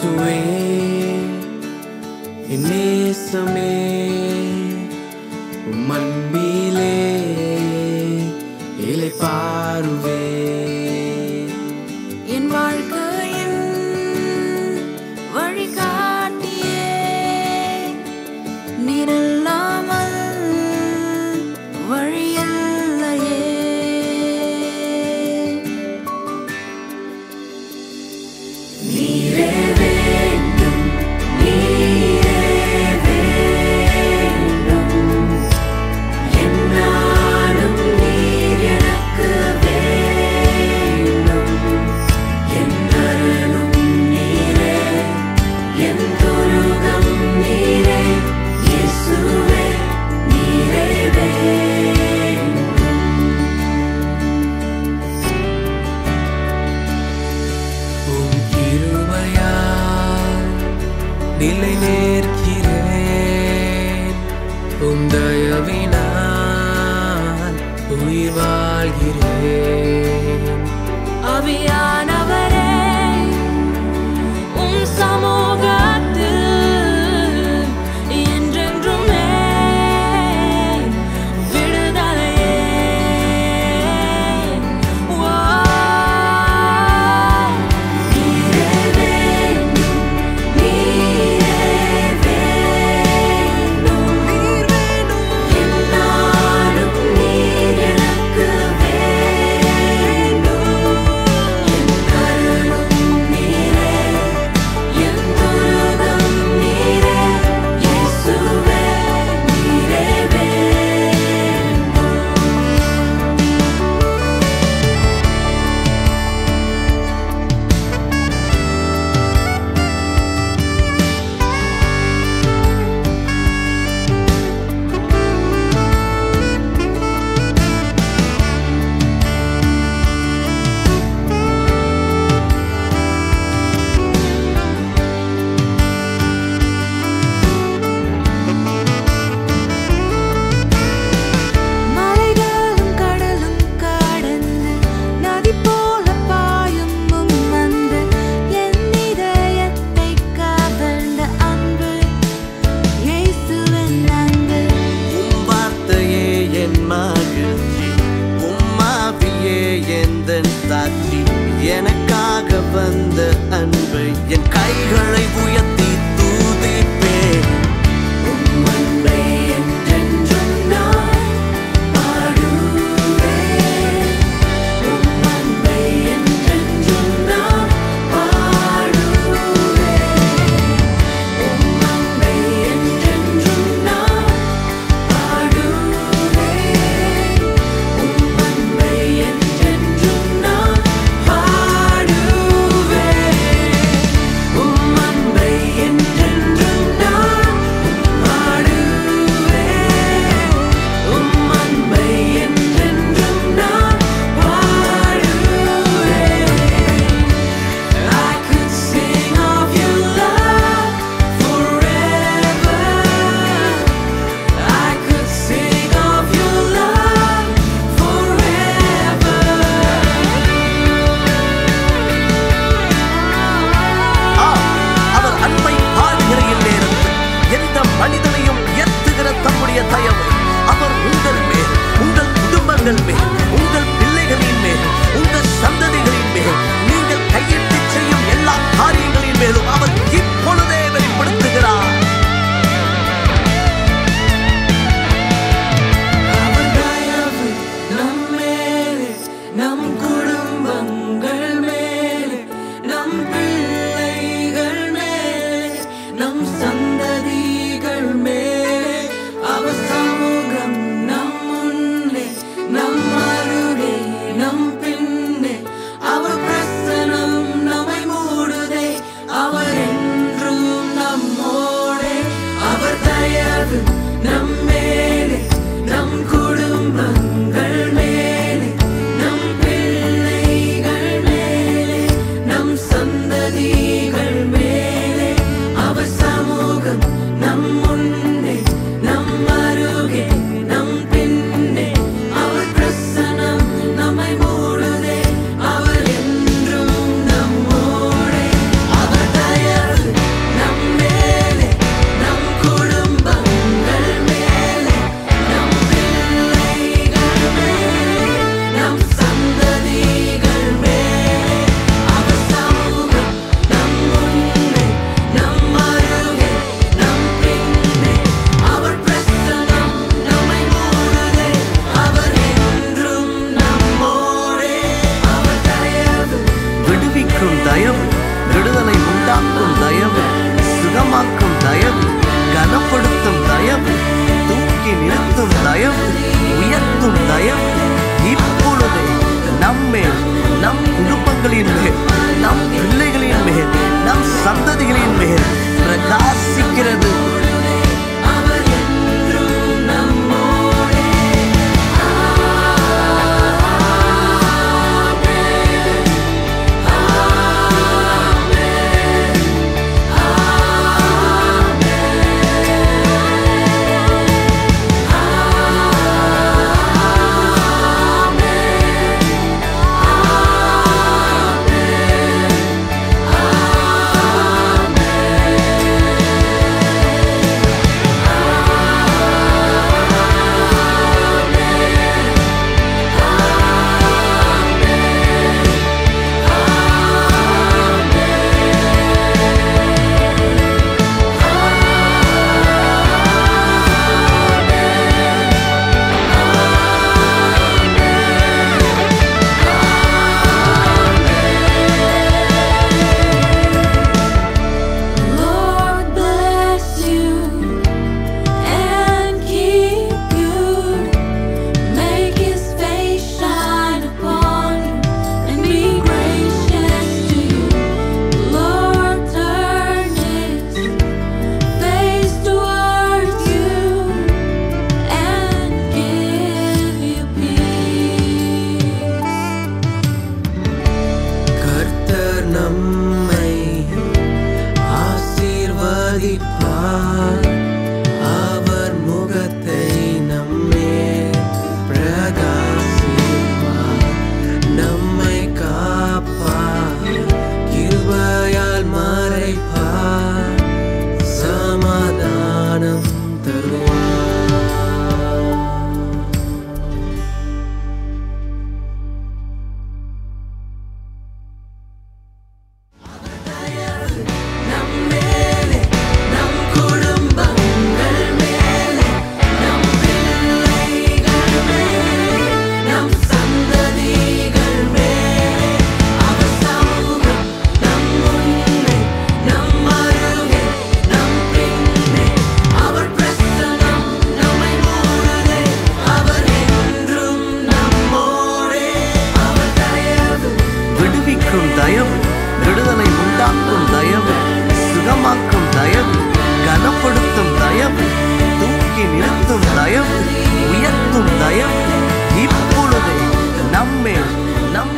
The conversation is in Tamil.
இயேசுவே நேசமே மண்பிலே இலை பாருவே. என் வாழ்க்கையின் வழிகாட்டியே நிறை உயிர் வாழ்கிறேன். அபியானவரே அவர் உங்கள் மேல் உங்கள் குடும்பங்கள் மேல். விடுதலை உண்டாக்கும் தயவு சுகமாக்கும் தயவு கனப்படுத்தும் தயவு தூக்கி நிறுத்தும் தயவு உயர்த்தும் தயவு. இப்பொழுதே நம்மேல் நம் குடும்பங்களின் மேல் நம் பிள்ளைகளின் மேல் நம் சந்ததிகளின் மேல் பிரகாசிக்கிறது தயவு விடுதலை உண்டாக்கும் தயவு சுகமாக்கும் தயவு கனப்படுத்தும் தயவு தூக்கி நிறுத்தும் தயவு உயர்த்தும் தயவு இப்பொழுதே நம்மேல் நம்